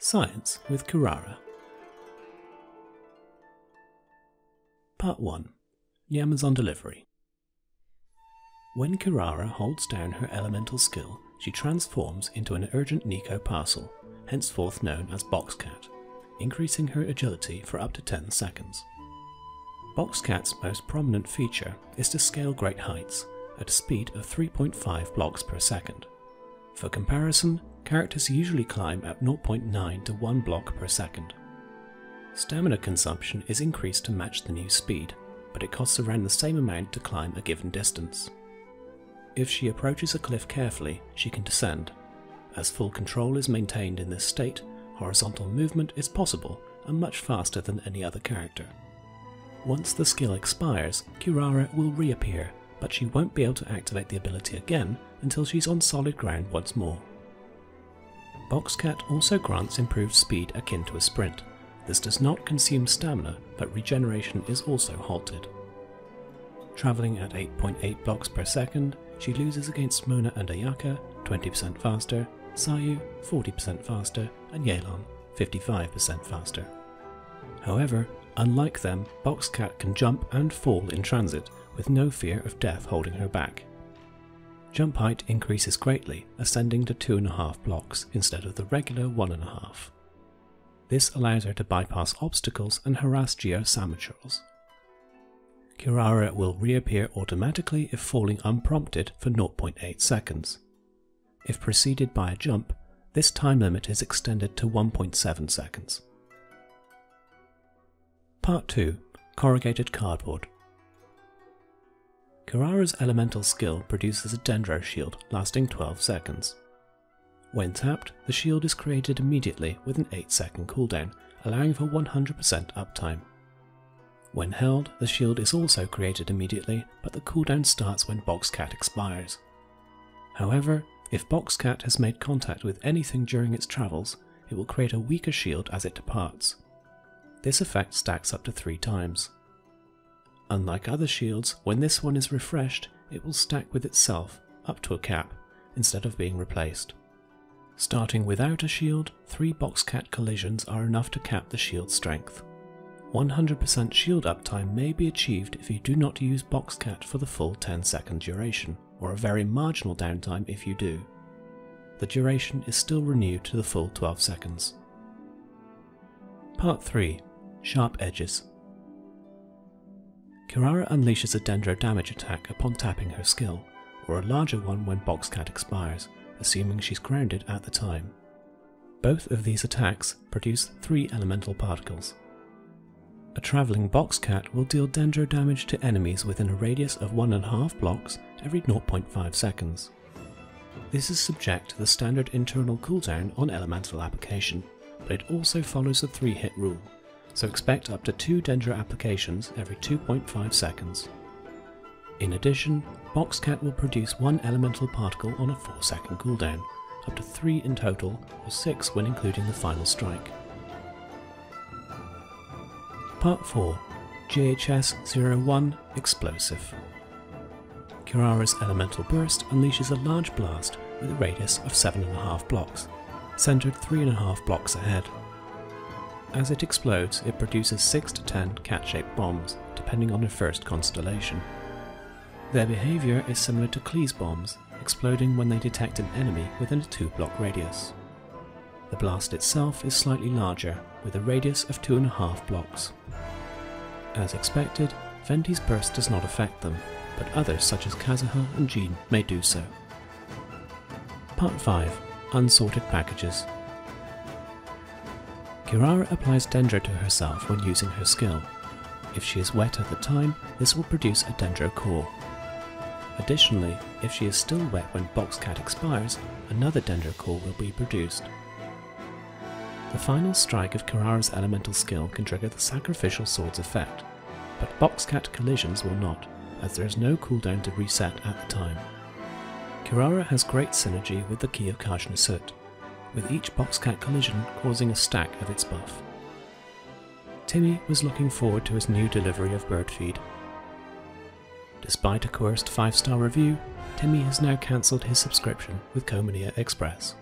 Science with Kirara. Part 1 The Amazon Delivery. When Kirara holds down her elemental skill, she transforms into an urgent Neko parcel, henceforth known as Boxcat, increasing her agility for up to 10 seconds. Boxcat's most prominent feature is to scale great heights at a speed of 3.5 blocks per second. For comparison, characters usually climb at 0.9 to 1 block per second. Stamina consumption is increased to match the new speed, but it costs around the same amount to climb a given distance. If she approaches a cliff carefully, she can descend. As full control is maintained in this state, horizontal movement is possible and much faster than any other character. Once the skill expires, Kirara will reappear, but she won't be able to activate the ability again until she's on solid ground once more. Boxcat also grants improved speed akin to a sprint. This does not consume stamina, but regeneration is also halted. Travelling at 8.8 blocks per second, she loses against Mona and Ayaka 20% faster, Sayu 40% faster, and Yelan 55% faster. However, unlike them, Boxcat can jump and fall in transit with no fear of death holding her back. Jump height increases greatly, ascending to 2.5 blocks instead of the regular 1.5. This allows her to bypass obstacles and harass Geo Saboteur. Kirara will reappear automatically if falling unprompted for 0.8 seconds. If preceded by a jump, this time limit is extended to 1.7 seconds. Part 2 Corrugated Cardboard Kirara's elemental skill produces a Dendro shield lasting 12 seconds. When tapped, the shield is created immediately with an 8 second cooldown, allowing for 100% uptime. When held, the shield is also created immediately, but the cooldown starts when Boxcat expires. However, if Boxcat has made contact with anything during its travels, it will create a weaker shield as it departs. This effect stacks up to 3 times. Unlike other shields, when this one is refreshed, it will stack with itself, up to a cap, instead of being replaced. Starting without a shield, 3 Boxcat collisions are enough to cap the shield strength. 100% shield uptime may be achieved if you do not use Boxcat for the full 10 second duration, or a very marginal downtime if you do. The duration is still renewed to the full 12 seconds. Part 3 Sharp Edges Kirara unleashes a Dendro damage attack upon tapping her skill, or a larger one when Boxcat expires, assuming she's grounded at the time. Both of these attacks produce three elemental particles. A travelling Boxcat will deal Dendro damage to enemies within a radius of 1.5 blocks every 0.5 seconds. This is subject to the standard internal cooldown on elemental application, but it also follows the 3 hit rule, so expect up to 2 Dendro applications every 2.5 seconds. In addition, Boxcat will produce one elemental particle on a 4 second cooldown, up to 3 in total, or 6 when including the final strike. Part 4 GHS 01 Explosive Kirara's elemental burst unleashes a large blast with a radius of 7.5 blocks, centered 3.5 blocks ahead. As it explodes, it produces 6 to 10 cat-shaped bombs, depending on the first constellation. Their behaviour is similar to Klee's bombs, exploding when they detect an enemy within a 2-block radius. The blast itself is slightly larger, with a radius of 2.5 blocks. As expected, Venti's burst does not affect them, but others such as Kazuha and Jean may do so. Part 5 Unsorted Packages Kirara applies Dendro to herself when using her skill. If she is wet at the time, this will produce a Dendro core. Additionally, if she is still wet when Boxcat expires, another Dendro core will be produced. The final strike of Kirara's elemental skill can trigger the Sacrificial Sword's effect, but Boxcat collisions will not, as there is no cooldown to reset at the time. Kirara has great synergy with the Key of Nasut, with each Boxcat collision causing a stack of its buff. Timmy was looking forward to his new delivery of bird feed. Despite a coerced 5 star review, Timmy has now cancelled his subscription with Komaniya Express.